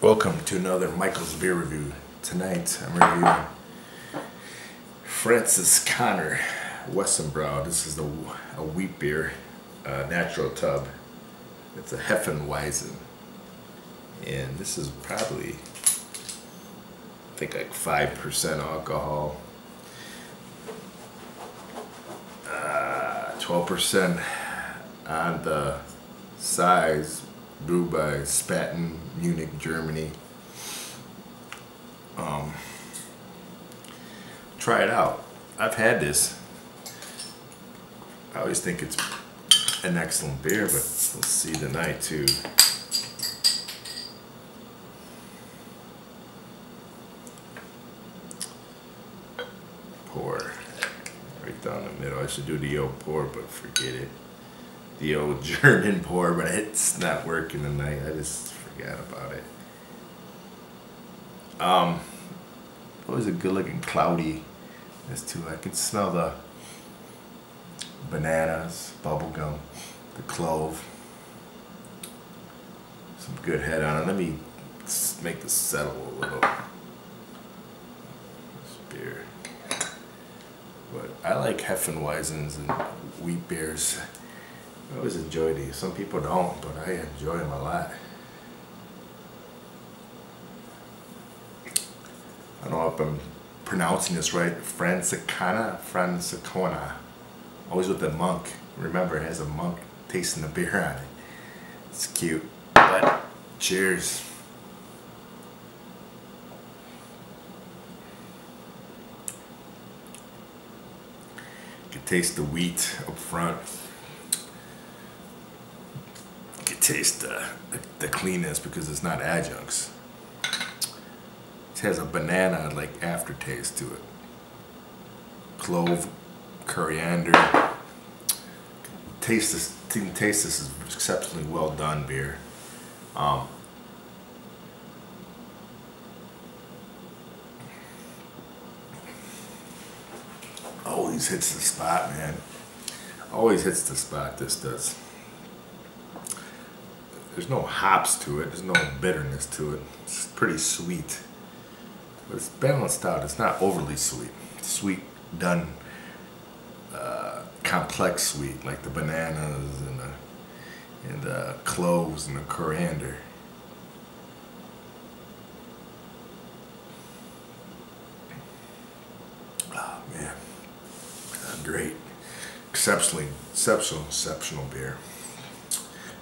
Welcome to another Michael's Beer Review. Tonight I'm reviewing Franziskaner Weizenbrau. This is a, a wheat beer, uh, natural tub. It's a Hefeweizen. And this is probably, I think like 5% alcohol. 12% uh, on the size brewed by Spaten, Munich, Germany. Um, try it out. I've had this. I always think it's an excellent beer, but let's see tonight too. Pour right down the middle. I should do the old pour, but forget it the old German pour, but it's not working tonight. I just forgot about it. Um, always a good looking cloudy. This too. I can smell the bananas, bubblegum, the clove. Some good head on it. Let me make this settle a little. This beer. But I like Hefeweizens and wheat beers. I always enjoy these. Some people don't, but I enjoy them a lot. I don't know if I'm pronouncing this right. Francicana? Francicona. Always with the monk. Remember, it has a monk tasting the beer on it. It's cute. But, cheers. You can taste the wheat up front taste the, the, cleanness because it's not adjuncts. It has a banana like aftertaste to it. Clove, coriander. Taste this. Taste this is exceptionally well done beer. Um, always hits the spot, man. Always hits the spot. This does there's no hops to it. There's no bitterness to it. It's pretty sweet. But it's balanced out. It's not overly sweet. Sweet done uh, complex sweet like the bananas and the, and the cloves and the coriander. Oh man, great. Exceptionally, exceptional, exceptional beer.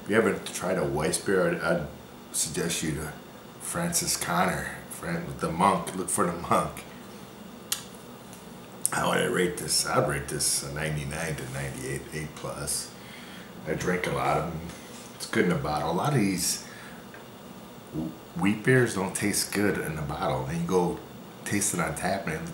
If you haven't tried a white beer, I'd, I'd suggest you to Franziskaner, friend the monk. Look for the monk. How would I rate this? I'd rate this a 99 to 98, 8 plus. I drink a lot of them. It's good in a bottle. A lot of these wheat beers don't taste good in the bottle. Then you go taste it on tap and